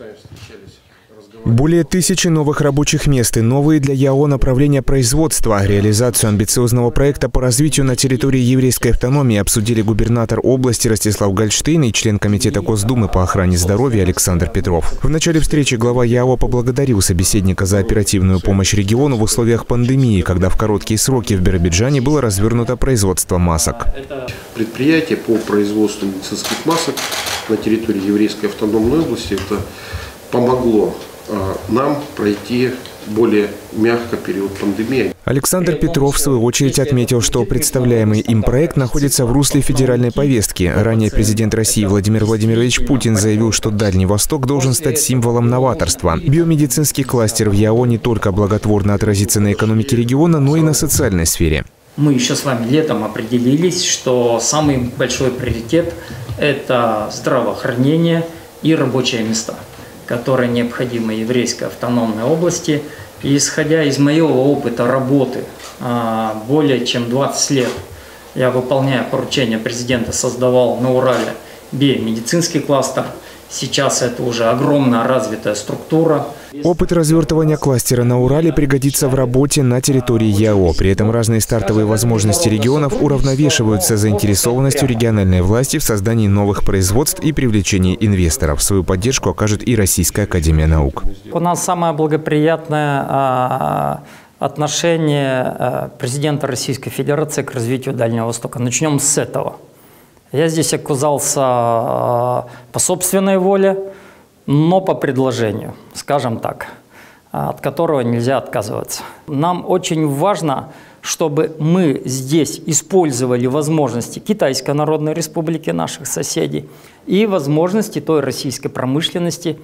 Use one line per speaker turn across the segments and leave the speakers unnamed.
сами встречались.
Более тысячи новых рабочих мест и новые для ЯО направления производства. Реализацию амбициозного проекта по развитию на территории еврейской автономии обсудили губернатор области Ростислав Гольштейн и член Комитета Госдумы по охране здоровья Александр Петров. В начале встречи глава ЯО поблагодарил собеседника за оперативную помощь региону в условиях пандемии, когда в короткие сроки в Биробиджане было развернуто производство масок.
Предприятие по производству медицинских масок на территории еврейской автономной области это помогло а, нам пройти более мягко период пандемии.
Александр Петров, в свою очередь, отметил, что представляемый им проект находится в русле федеральной повестки. Ранее президент России Владимир Владимирович Путин заявил, что Дальний Восток должен стать символом новаторства. Биомедицинский кластер в ЯО не только благотворно отразится на экономике региона, но и на социальной сфере.
Мы еще с вами летом определились, что самый большой приоритет – это здравоохранение и рабочие места – которые необходимы еврейской автономной области. И исходя из моего опыта работы а, более чем 20 лет, я, выполняя поручения президента, создавал на Урале биомедицинский кластер – Сейчас это уже огромная развитая структура.
Опыт развертывания кластера на Урале пригодится в работе на территории ЯО. При этом разные стартовые возможности регионов уравновешиваются заинтересованностью региональной власти в создании новых производств и привлечении инвесторов. Свою поддержку окажет и Российская Академия Наук.
У нас самое благоприятное а, отношение а, президента Российской Федерации к развитию Дальнего Востока. Начнем с этого. Я здесь оказался э, по собственной воле, но по предложению, скажем так, от которого нельзя отказываться. Нам очень важно, чтобы мы здесь использовали возможности Китайской Народной Республики, наших соседей, и возможности той российской промышленности,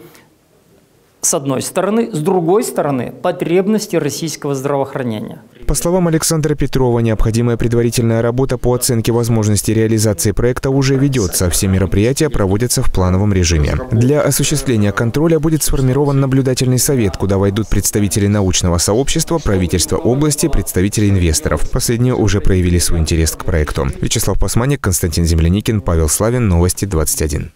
с одной стороны, с другой стороны, потребности российского здравоохранения.
По словам Александра Петрова, необходимая предварительная работа по оценке возможности реализации проекта уже ведется. Все мероприятия проводятся в плановом режиме. Для осуществления контроля будет сформирован наблюдательный совет, куда войдут представители научного сообщества, правительства области, представители инвесторов. Последние уже проявили свой интерес к проекту. Вячеслав Пасманик, Константин Земляникин, Павел Славин, Новости 21.